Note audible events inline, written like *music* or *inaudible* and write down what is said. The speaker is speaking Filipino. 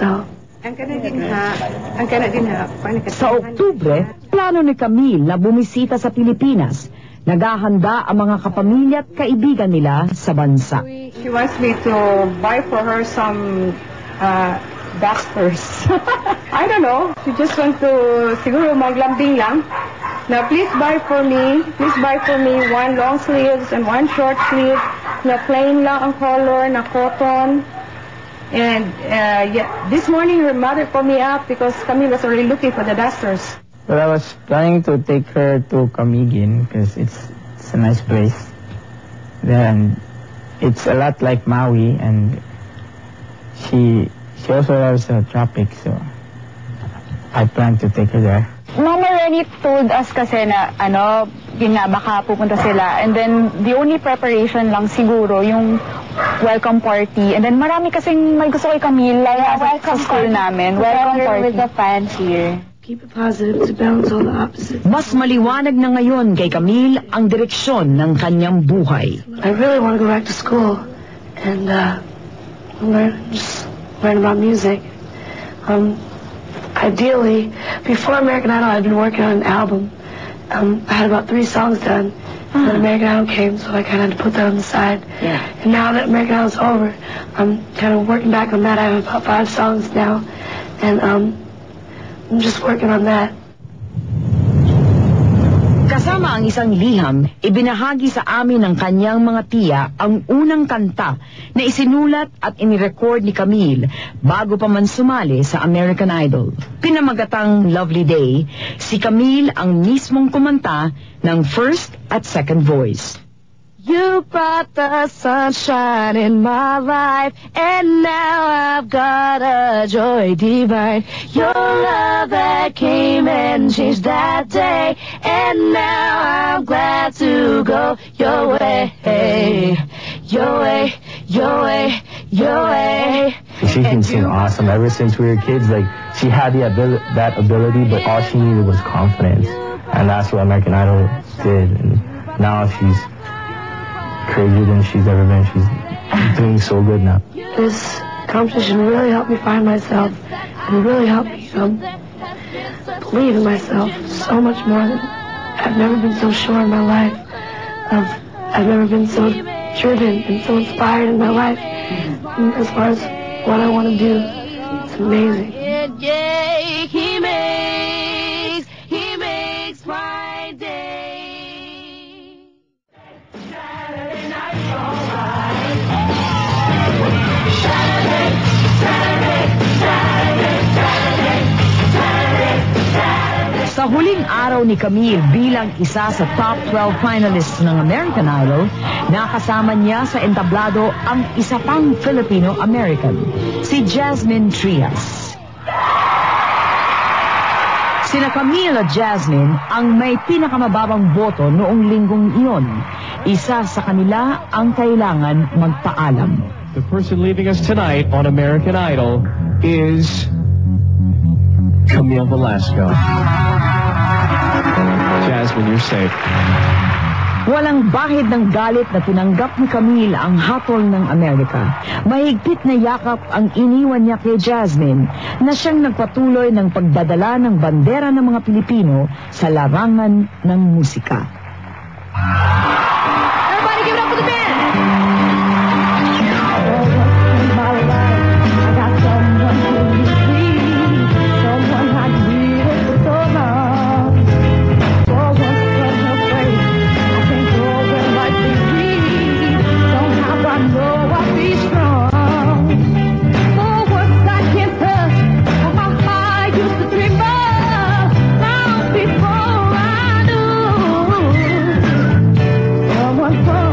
myself. Ang kana din ha, ang kana din ha, Sa Oktubre, plano ni Camille na bumisita sa Pilipinas. Naghahanda ang mga kapamilya at kaibigan nila sa bansa. She wants me to buy for her some uh, dusters. *laughs* I don't know. She just want to, siguro maglambing lang. Now, please buy for me, please buy for me one long sleeves and one short sleeve na plain lang ang color, na cotton. And uh, yeah, this morning her mother called me up because Camille was already looking for the dusters. Well, I was planning to take her to Camiguin because it's, it's a nice place. Then it's a lot like Maui and she she also loves the tropics, so I plan to take her there. Mama Rennie told us kasi na, ano, yun nga, baka pupunta sila. And then, the only preparation lang siguro, yung welcome party. And then, marami kasing may gusto kay Camille yeah, sa, sa school namin. Welcome party. with the fans here. Keep it positive to balance all the opposites. Mas maliwanag na ngayon kay Camille ang direksyon ng kanyang buhay. I really want to go back to school and uh, learn, just learn about music. Um, ideally, before American Idol, I'd been working on an album. Um, I had about three songs done. Then American Idol came, so I kind of had to put that on the side. Yeah. And now that American Idol's over, I'm kind of working back on that. I have about five songs now. And um, I'm just working on that. Kasama ang isang liham, ibinahagi sa amin ng kanyang mga tiya ang unang kanta na isinulat at inirecord ni Camille bago pa man sumali sa American Idol. Pinamagatang Lovely Day, si Camille ang mismong kumanta ng first at second voice. You brought the sunshine in my life, and now I've got a joy divine. Your love that came and changed that day, and now I'm glad to go your way, your way, your way, your way. She can sing awesome. Ever since we were kids, like she had the abil- that ability, but all she needed was confidence, and that's what American Idol did. And now she's crazier than she's ever been. She's doing so good now. This competition really helped me find myself, and really helped me um, believe in myself so much more than I've never been so sure in my life. Of, I've never been so driven and so inspired in my life. As far as what I want to do, it's amazing. Sa huling araw ni Camille bilang isa sa top 12 finalists ng American Idol, nakasama niya sa entablado ang isa pang Filipino-American, si Jasmine Trias. Sina Camille at Jasmine ang may pinakamababang boto noong linggong iyon. Isa sa kanila ang kailangan magpaalam. The person leaving us tonight on American Idol is Camille Velasco. Safe. Walang bahid ng galit na tinanggap ni Camille ang hatol ng Amerika. Mahigpit na yakap ang iniwan niya kay Jasmine na siyang nagpatuloy ng pagdadala ng bandera ng mga Pilipino sa larangan ng musika. Oh,